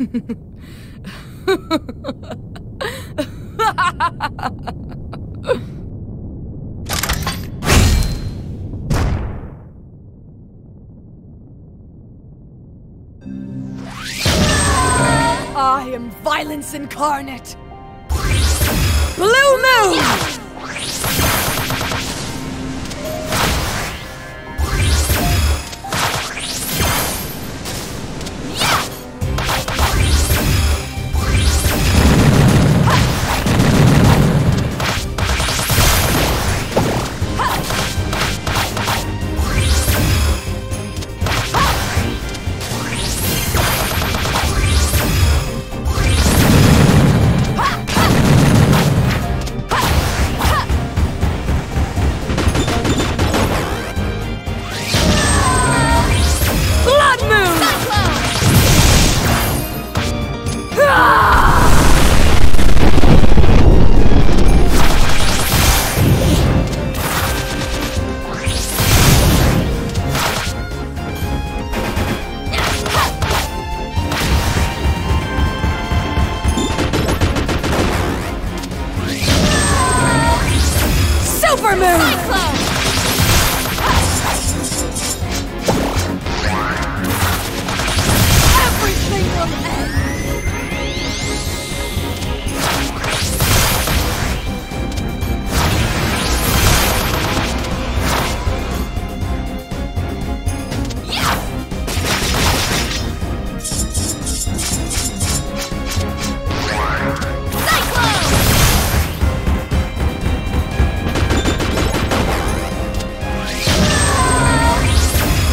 I am violence incarnate. Blue Moon!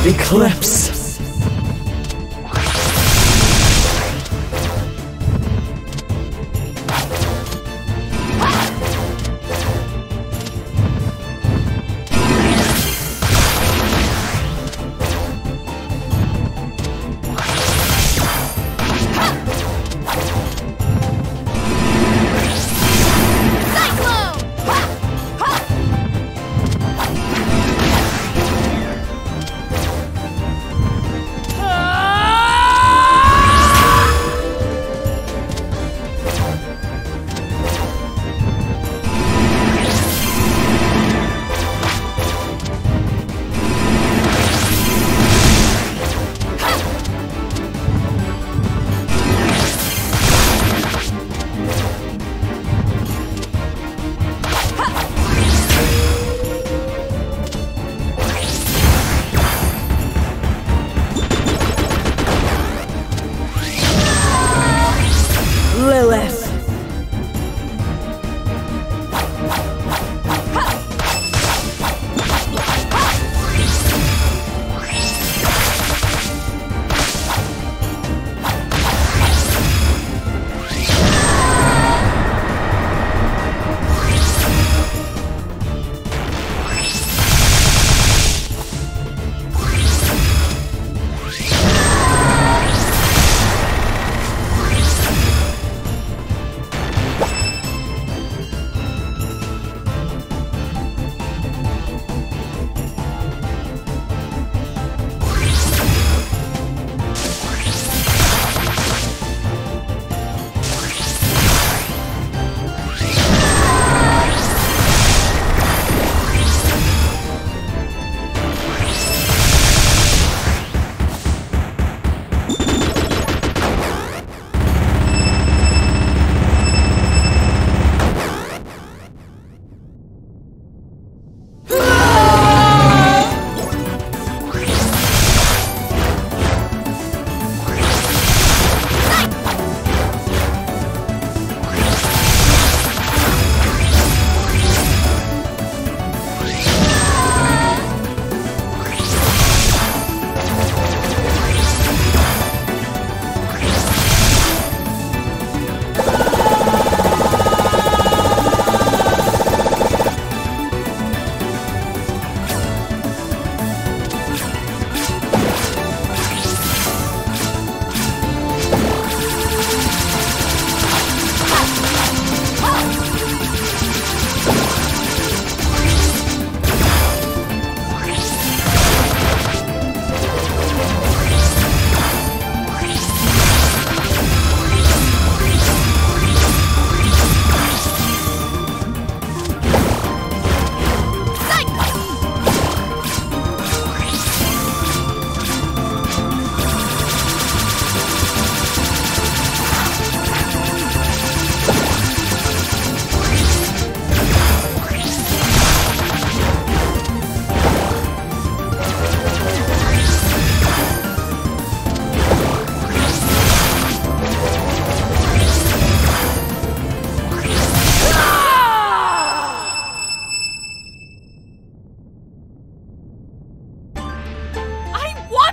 Eclipse.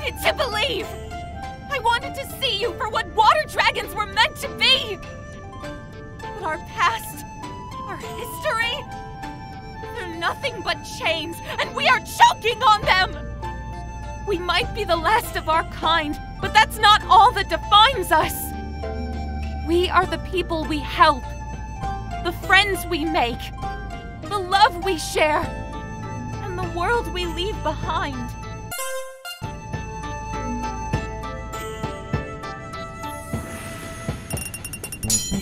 Wanted to believe! I wanted to see you for what water dragons were meant to be! But our past, our history, they're nothing but chains, and we are choking on them! We might be the last of our kind, but that's not all that defines us! We are the people we help, the friends we make, the love we share, and the world we leave behind. Mm-hmm.